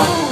Oh.